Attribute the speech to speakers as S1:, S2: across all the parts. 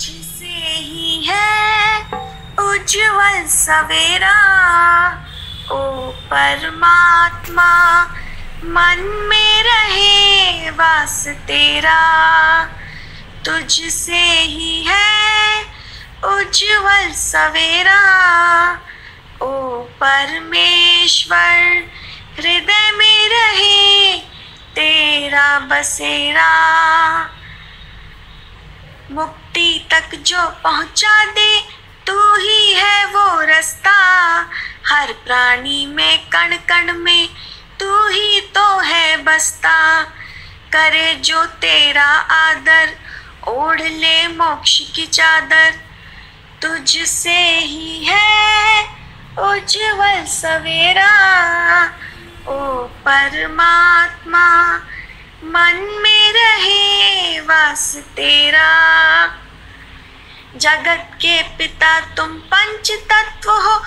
S1: तुझसे ही है उज्जवल सवेरा। ओ परमात्मा, मन में रहे वास तेरा। तुझसे ही है उज्जवल सवेरा। ओ परमेश्वर, हृदय में रहे तेरा बसेरा। मुक्ति तक जो पहुँचा दे, तू ही है वो रास्ता। हर प्राणी में कण कण में तू ही तो है बसता। करे जो तेरा आदर, ओढ़ ले मोक्ष की चादर। तुझसे ही है उज्जवल सवेरा। ओ परमात्मा, मन में रहे वास तेरा। जगत के पिता तुम पंच तत्व हो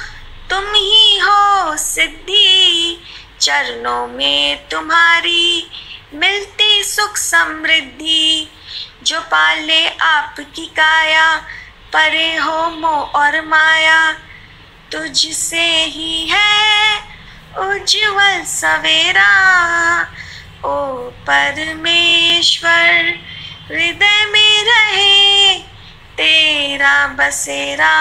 S1: तुम ही हो सिद्धि। चरणों में तुम्हारी मिलती सुख समृद्धि। जो पाले आपकी काया, परे हो मोह और माया। तुझसे ही है उज्जवल सवेरा। ओ परमेश्वर, हृदय में रहे बसेरा।